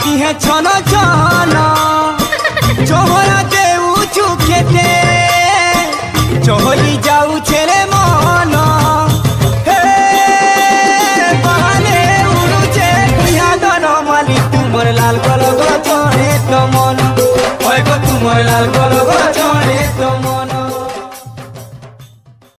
ডাকি হে চল চল চোহরাতে উঁচু খেতে, চহলি যাউ ছেলে মন। পাহালে উড়ুছে বিহাদন মালি, তোমার লাল কলগ চড়ে তো মন হয় তোমার লাল কলগ চড়ে